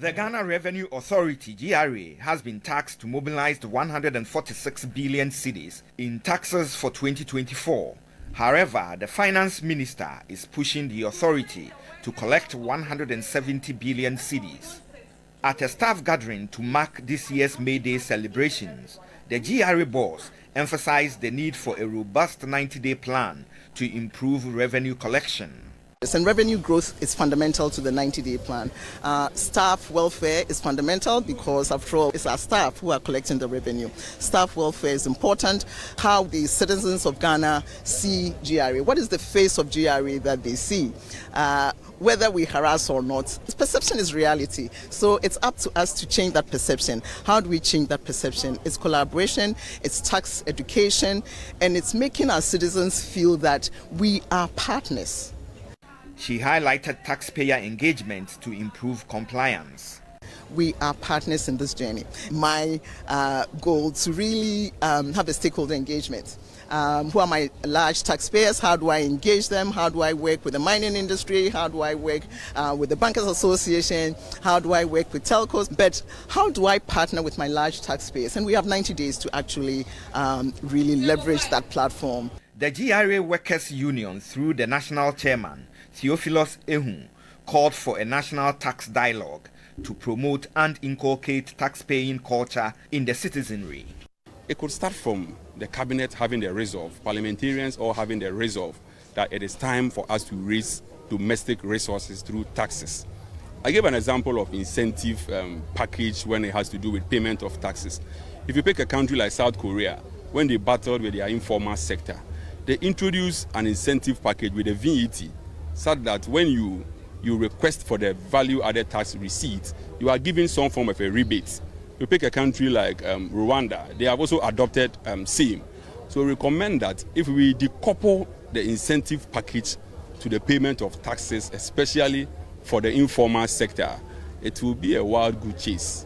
The Ghana Revenue Authority GRA has been taxed to mobilize 146 billion cedis in taxes for 2024. However, the finance minister is pushing the authority to collect 170 billion cedis. At a staff gathering to mark this year's May Day celebrations, the GRA boss emphasized the need for a robust 90-day plan to improve revenue collection. And revenue growth is fundamental to the 90-day plan. Uh, staff welfare is fundamental because, after all, it's our staff who are collecting the revenue. Staff welfare is important. How the citizens of Ghana see GRA. What is the face of GRA that they see? Uh, whether we harass or not, perception is reality. So it's up to us to change that perception. How do we change that perception? It's collaboration, it's tax education, and it's making our citizens feel that we are partners. She highlighted taxpayer engagement to improve compliance. We are partners in this journey. My uh, goal to really um, have a stakeholder engagement. Um, who are my large taxpayers? How do I engage them? How do I work with the mining industry? How do I work uh, with the Bankers Association? How do I work with telcos? But how do I partner with my large taxpayers? And we have 90 days to actually um, really leverage that platform. The GRA Workers Union, through the national chairman, Theophilus Ehun, called for a national tax dialogue to promote and inculcate tax-paying culture in the citizenry. It could start from the cabinet having the resolve, parliamentarians all having the resolve that it is time for us to raise domestic resources through taxes. I gave an example of incentive um, package when it has to do with payment of taxes. If you pick a country like South Korea, when they battled with their informal sector, they introduced an incentive package with a VAT such that when you you request for the value added tax receipt, you are given some form of a rebate. You pick a country like um, Rwanda, they have also adopted um, same. So we recommend that if we decouple the incentive package to the payment of taxes, especially for the informal sector, it will be a wild good chase.